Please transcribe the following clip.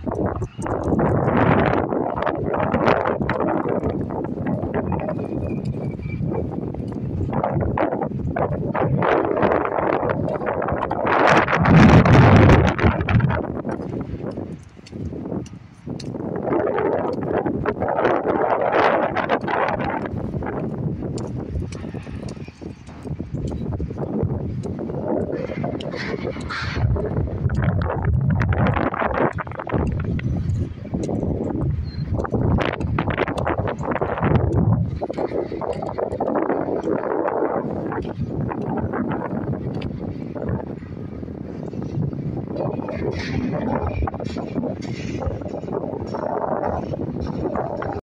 you